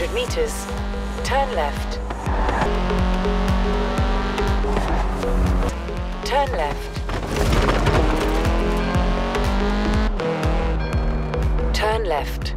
200 meters, turn left. Turn left. Turn left.